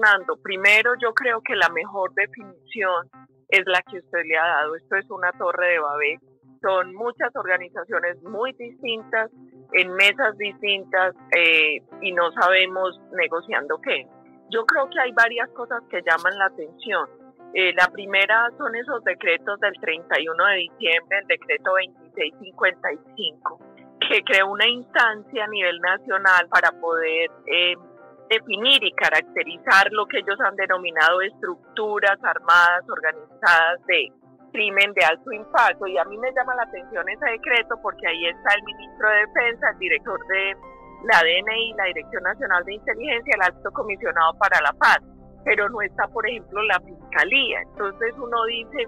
Fernando, primero yo creo que la mejor definición es la que usted le ha dado. Esto es una torre de Babel. Son muchas organizaciones muy distintas, en mesas distintas eh, y no sabemos negociando qué. Yo creo que hay varias cosas que llaman la atención. Eh, la primera son esos decretos del 31 de diciembre, el decreto 2655, que creó una instancia a nivel nacional para poder eh, definir y caracterizar lo que ellos han denominado estructuras armadas organizadas de crimen de alto impacto. Y a mí me llama la atención ese decreto porque ahí está el ministro de Defensa, el director de la DNI, la Dirección Nacional de Inteligencia, el alto comisionado para la paz, pero no está, por ejemplo, la Fiscalía. Entonces uno dice,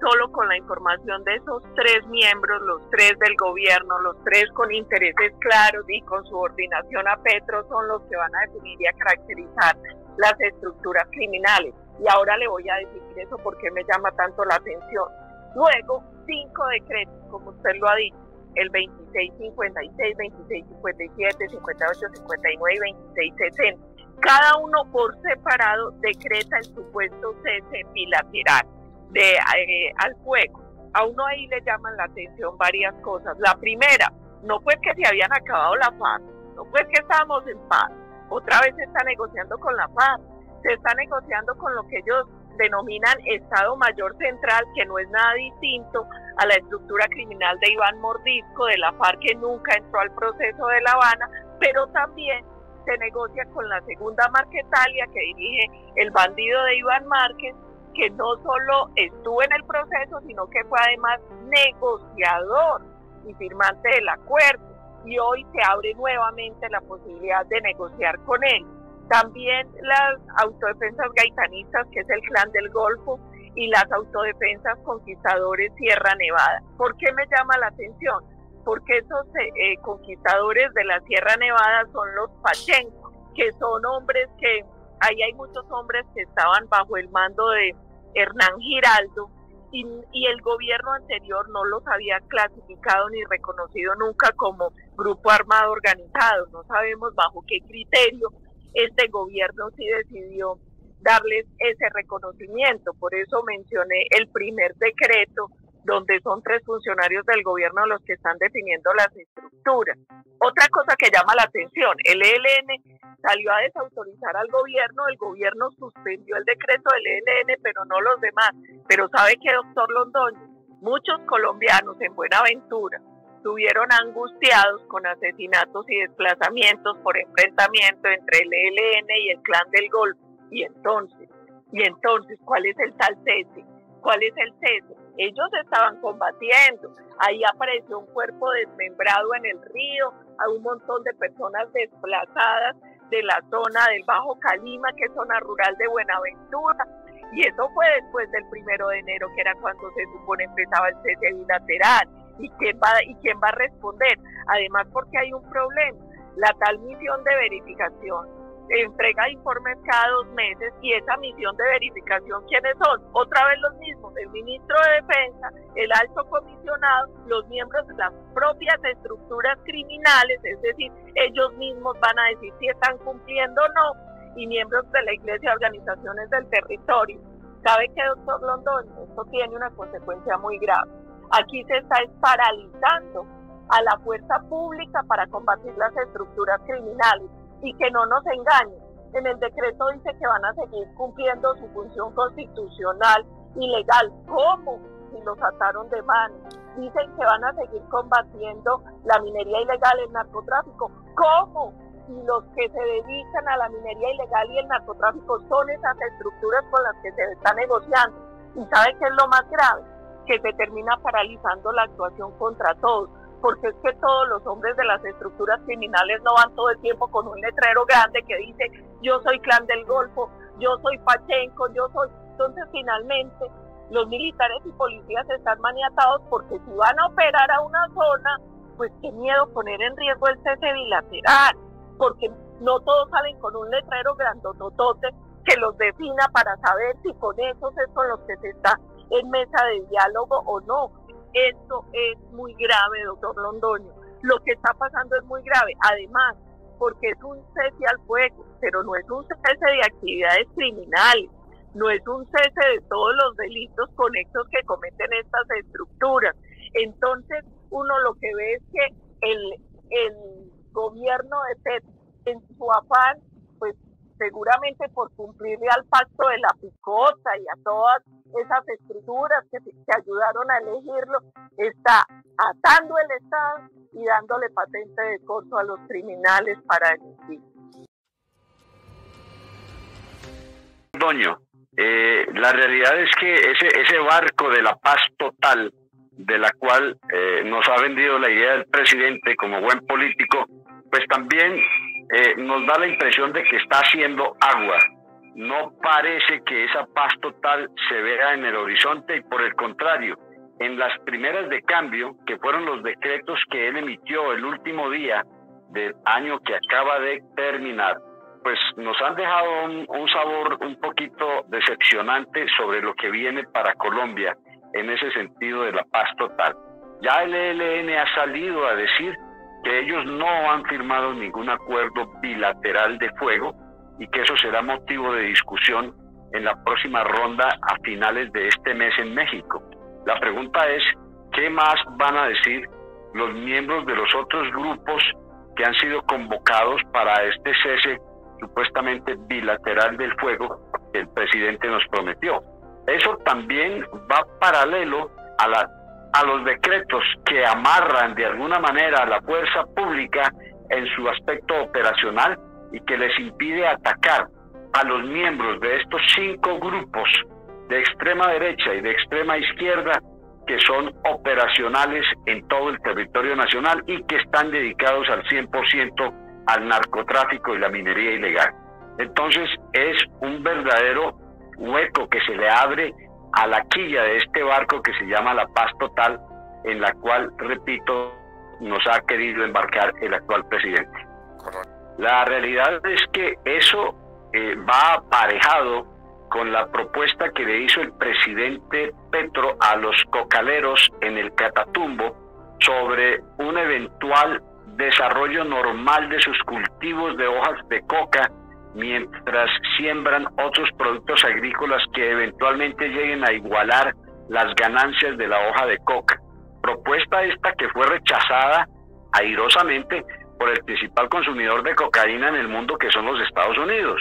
solo con la información de esos tres miembros, los tres del gobierno, los tres con intereses claros y con subordinación a Petro, son los que van a definir y a caracterizar las estructuras criminales. Y ahora le voy a decir eso porque me llama tanto la atención. Luego, cinco decretos, como usted lo ha dicho, el 2656, 2657, 5859 y 2660. Cada uno por separado decreta el supuesto cese bilateral de, eh, al fuego. A uno ahí le llaman la atención varias cosas. La primera, no fue que se habían acabado la paz, no fue que estábamos en paz. Otra vez se está negociando con la paz, se está negociando con lo que ellos denominan Estado Mayor Central, que no es nada distinto a la estructura criminal de Iván Mordisco, de la FARC, que nunca entró al proceso de La Habana, pero también se negocia con la segunda Marquetalia, que dirige el bandido de Iván Márquez, que no solo estuvo en el proceso, sino que fue además negociador y firmante del acuerdo. Y hoy se abre nuevamente la posibilidad de negociar con él. También las autodefensas gaitanistas, que es el clan del Golfo, y las autodefensas conquistadores Sierra Nevada. ¿Por qué me llama la atención? Porque esos eh, conquistadores de la Sierra Nevada son los Pachenko, que son hombres que ahí hay muchos hombres que estaban bajo el mando de Hernán Giraldo y, el gobierno anterior no los había clasificado ni reconocido nunca como grupo armado organizado. No sabemos bajo qué criterio este gobierno sí decidió darles ese reconocimiento. Por eso mencioné el primer decreto donde son tres funcionarios del gobierno los que están definiendo las estructuras. Otra cosa que llama la atención, el ELN salió a desautorizar al gobierno, el gobierno suspendió el decreto del ELN, pero no los demás. Pero ¿sabe qué, doctor Londoño? Muchos colombianos en Buenaventura estuvieron angustiados con asesinatos y desplazamientos por enfrentamiento entre el ELN y el clan del Golfo. Y entonces, y entonces, ¿cuál es el tal cese? ¿Cuál es el cese? Ellos estaban combatiendo. Ahí apareció un cuerpo desmembrado en el río, hay un montón de personas desplazadas de la zona del Bajo Calima, que es zona rural de Buenaventura. Y eso fue después del primero de enero, que era cuando se supone empezaba el cese bilateral. ¿Y quién va, y quién va a responder? Además, porque hay un problema. La tal misión de verificación entrega informes cada dos meses y esa misión de verificación, ¿quiénes son? Otra vez los mismos, el ministro de Defensa, el alto comisionado, los miembros de las propias estructuras criminales, es decir, ellos mismos van a decir si están cumpliendo o no, y miembros de la Iglesia, organizaciones del territorio. ¿Sabe qué, doctor Londón? Esto tiene una consecuencia muy grave. Aquí se está paralizando a la fuerza pública para combatir las estructuras criminales y que no nos engañen. En el decreto dice que van a seguir cumpliendo su función constitucional y legal. ¿Cómo? Si los ataron de mano. Dicen que van a seguir combatiendo la minería ilegal, el narcotráfico. ¿Cómo? Si los que se dedican a la minería ilegal y el narcotráfico son esas estructuras con las que se está negociando. ¿Y sabe qué es lo más grave? Que se termina paralizando la actuación contra todos porque es que todos los hombres de las estructuras criminales no van todo el tiempo con un letrero grande que dice yo soy clan del Golfo, yo soy Pachenko, yo soy... Entonces finalmente los militares y policías están maniatados porque si van a operar a una zona, pues qué miedo poner en riesgo el cese bilateral, porque no todos salen con un letrero grandototote que los defina para saber si con esos es con los que se está en mesa de diálogo o no esto es muy grave, doctor Londoño. Lo que está pasando es muy grave. Además, porque es un cese al fuego, pero no es un cese de actividades criminales, no es un cese de todos los delitos conexos que cometen estas estructuras. Entonces, uno lo que ve es que el, el gobierno de Petro, en su afán, pues seguramente por cumplirle al pacto de la picota y a todas esas estructuras que, que ayudaron a elegirlo, está atando el Estado y dándole patente de corto a los criminales para elegir. Doño, eh, la realidad es que ese, ese barco de la paz total, de la cual eh, nos ha vendido la idea del presidente como buen político, pues también eh, nos da la impresión de que está haciendo agua. No parece que esa paz total se vea en el horizonte y por el contrario, en las primeras de cambio, que fueron los decretos que él emitió el último día del año que acaba de terminar, pues nos han dejado un, sabor un poquito decepcionante sobre lo que viene para Colombia en ese sentido de la paz total. Ya el ELN ha salido a decir que ellos no han firmado ningún acuerdo bilateral de fuego y que eso será motivo de discusión en la próxima ronda a finales de este mes en México. La pregunta es, ¿qué más van a decir los miembros de los otros grupos que han sido convocados para este cese supuestamente bilateral del fuego que el presidente nos prometió? Eso también va paralelo a a los decretos que amarran de alguna manera a la fuerza pública en su aspecto operacional y que les impide atacar a los miembros de estos cinco grupos de extrema derecha y de extrema izquierda que son operacionales en todo el territorio nacional y que están dedicados al 100% al narcotráfico y la minería ilegal. Entonces es un verdadero hueco que se le abre a la quilla de este barco que se llama La Paz Total, en la cual, repito, nos ha querido embarcar el actual presidente. La realidad es que eso eh, va aparejado con la propuesta que le hizo el presidente Petro a los cocaleros en el Catatumbo sobre un eventual desarrollo normal de sus cultivos de hojas de coca mientras siembran otros productos agrícolas que eventualmente lleguen a igualar las ganancias de la hoja de coca. Propuesta esta que fue rechazada airosamente por el principal consumidor de cocaína en el mundo que son los Estados Unidos.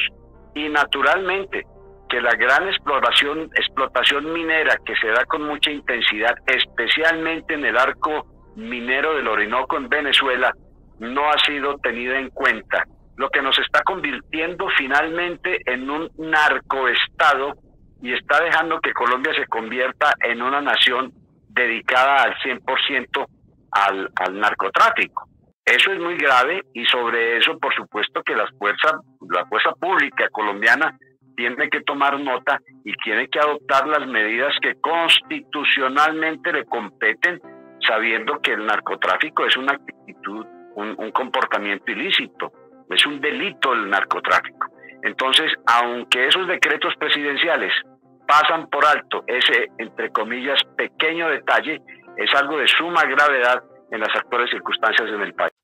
Y naturalmente que la gran exploración, explotación minera que se da con mucha intensidad, especialmente en el arco minero del Orinoco en Venezuela, no ha sido tenida en cuenta lo que nos está convirtiendo finalmente en un narcoestado y está dejando que Colombia se convierta en una nación dedicada al 100% al, al narcotráfico. Eso es muy grave y sobre eso, por supuesto, que las fuerzas, la fuerza pública colombiana tiene que tomar nota y tiene que adoptar las medidas que constitucionalmente le competen, sabiendo que el narcotráfico es una actitud, un comportamiento ilícito es un delito el narcotráfico. Entonces, aunque esos decretos presidenciales pasan por alto ese, entre comillas, pequeño detalle, es algo de suma gravedad en las actuales circunstancias en el país.